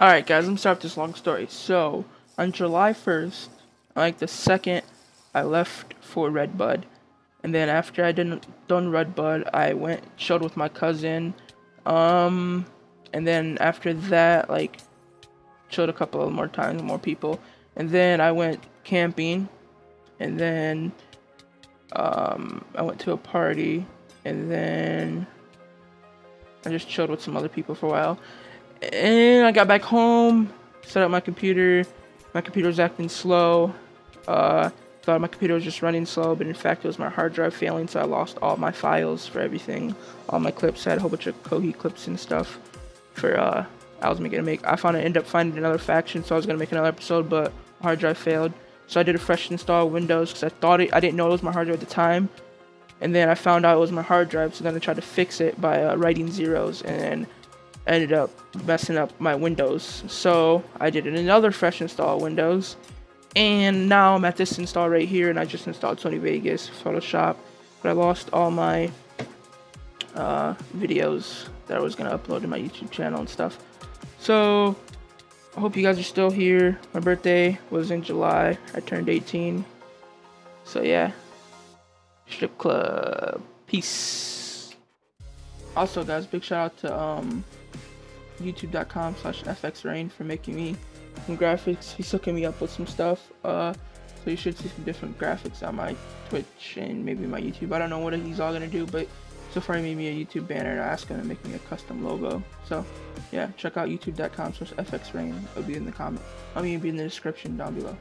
Alright guys, me start this long story. So, on July 1st, like the second, I left for Redbud. And then after I didn't done Redbud, I went chilled with my cousin. Um and then after that, like chilled a couple of more times with more people. And then I went camping. And then um I went to a party and then I just chilled with some other people for a while. And I got back home, set up my computer. My computer was acting slow. Uh, thought my computer was just running slow, but in fact, it was my hard drive failing, so I lost all my files for everything. All my clips. I had a whole bunch of Kohi clips and stuff for uh, I was gonna make. I found I ended up finding another faction, so I was gonna make another episode, but hard drive failed. So I did a fresh install of Windows because I thought it. I didn't know it was my hard drive at the time, and then I found out it was my hard drive. So then I tried to fix it by uh, writing zeros, and ended up messing up my Windows. So I did another fresh install Windows. And now I'm at this install right here, and I just installed Sony Vegas, Photoshop, but I lost all my uh, videos that I was gonna upload to my YouTube channel and stuff. So I hope you guys are still here. My birthday was in July. I turned 18. So yeah, strip club. Peace. Also, guys, big shout out to um youtube.com slash fxrain for making me some graphics. He's hooking me up with some stuff. Uh, so you should see some different graphics on my Twitch and maybe my YouTube. I don't know what he's all gonna do, but so far he made me a YouTube banner and I asked him to make me a custom logo. So yeah, check out youtube.com slash fxrain. It'll be in the comment. I mean, it'll be in the description down below.